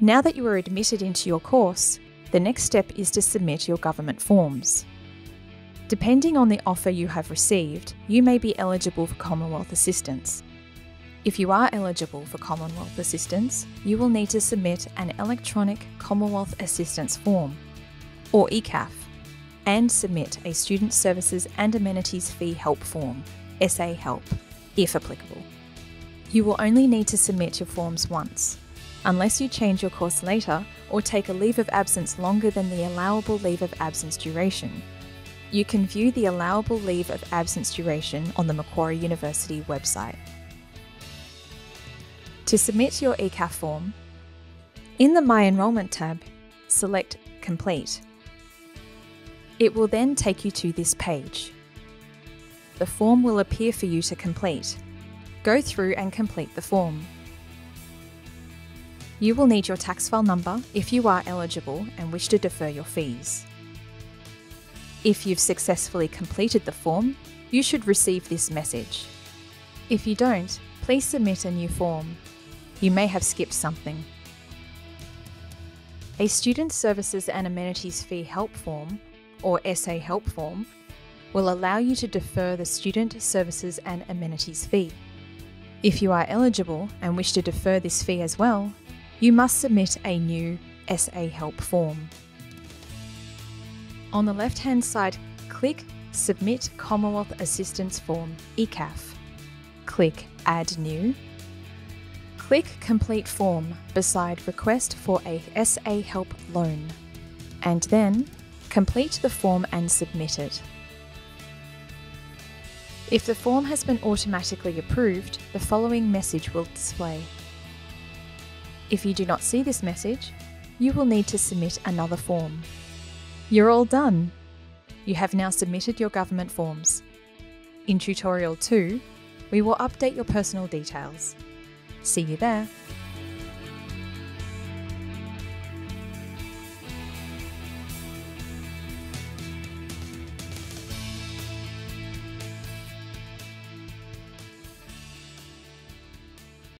Now that you are admitted into your course, the next step is to submit your government forms. Depending on the offer you have received, you may be eligible for Commonwealth assistance. If you are eligible for Commonwealth assistance, you will need to submit an electronic Commonwealth assistance form, or ECAF, and submit a Student Services and Amenities Fee Help form, SA Help, if applicable. You will only need to submit your forms once, unless you change your course later or take a leave of absence longer than the allowable leave of absence duration. You can view the allowable leave of absence duration on the Macquarie University website. To submit your ECAF form, in the My Enrolment tab, select Complete. It will then take you to this page. The form will appear for you to complete. Go through and complete the form. You will need your tax file number if you are eligible and wish to defer your fees. If you've successfully completed the form, you should receive this message. If you don't, please submit a new form. You may have skipped something. A Student Services and Amenities Fee Help Form, or SA Help Form, will allow you to defer the Student Services and Amenities Fee. If you are eligible and wish to defer this fee as well, you must submit a new SA Help form. On the left hand side, click Submit Commonwealth Assistance Form ECAF. Click Add New Click Complete Form beside Request for a SA Help Loan, and then complete the form and submit it. If the form has been automatically approved, the following message will display. If you do not see this message, you will need to submit another form. You're all done! You have now submitted your government forms. In tutorial 2, we will update your personal details. See you there.